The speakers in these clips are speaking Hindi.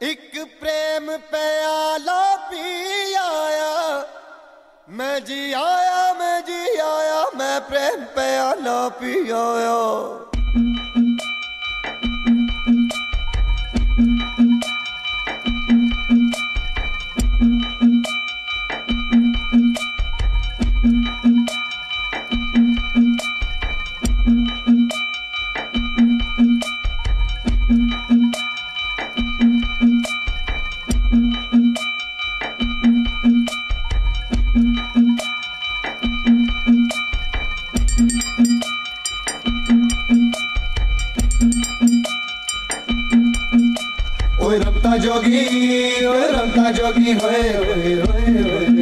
ਇੱਕ ਪ੍ਰੇਮ ਪਿਆਲਾ ਪੀ ਆਇਆ ਮੈਂ ਜੀ ਆਇਆ ਮੈਂ ਜੀ ਆਇਆ ਮੈਂ ਪ੍ਰੇਮ ਪਿਆਲਾ ਪੀ ਆਇਆ ओए जोगी ओए जोगी, होए होए होए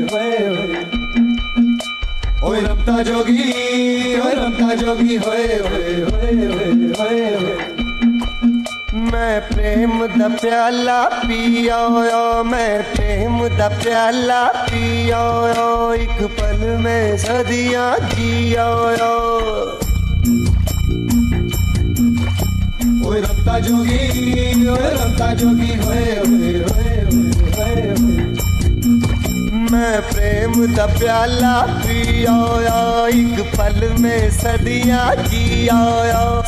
होए ओए जोगी ओए जोगी, होए होए होए होए मैं प्रेम द प्याला पियो मैं प्रेम द प्याला पियो एक पल में सदियाँ जियो যোগী লতা मैं प्रेम द प्याला पिया एक पल में सदिया जिया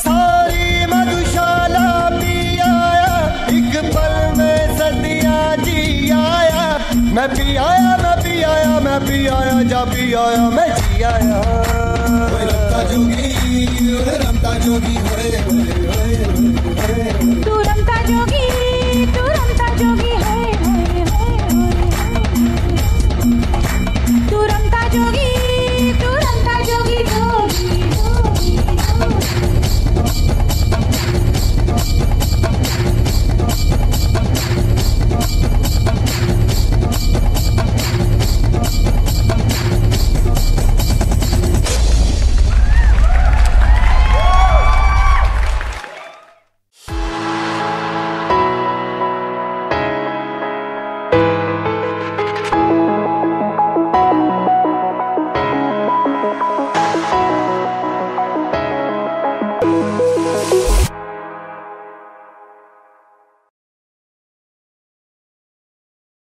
सारी मधुशाला पिया एक पल में सदिया जिया मैं पिया मैं पिया मैं पिया जा पिया मैं जिया रमता जोगी रमता जोगी होए होए होए। तू रमता जोगी